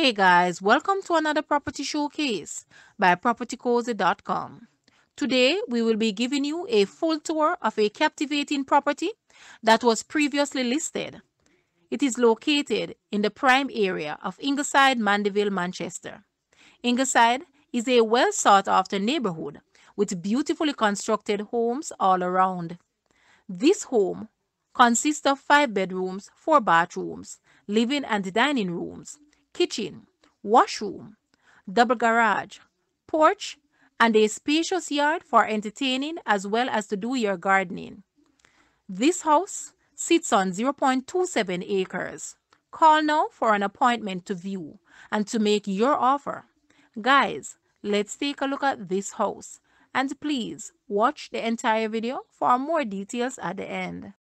Hey guys, welcome to another property showcase by propertycozy.com. Today we will be giving you a full tour of a captivating property that was previously listed. It is located in the prime area of Ingleside, Mandeville, Manchester. Ingleside is a well sought after neighborhood with beautifully constructed homes all around. This home consists of five bedrooms, four bathrooms, living and dining rooms, kitchen, washroom, double garage, porch, and a spacious yard for entertaining as well as to do your gardening. This house sits on 0.27 acres. Call now for an appointment to view and to make your offer. Guys, let's take a look at this house and please watch the entire video for more details at the end.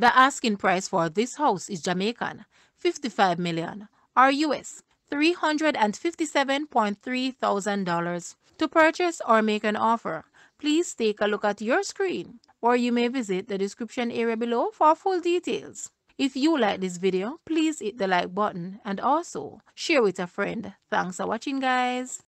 The asking price for this house is Jamaican 55 million or US $357.3 thousand. To purchase or make an offer, please take a look at your screen or you may visit the description area below for full details. If you like this video, please hit the like button and also share with a friend. Thanks for watching guys.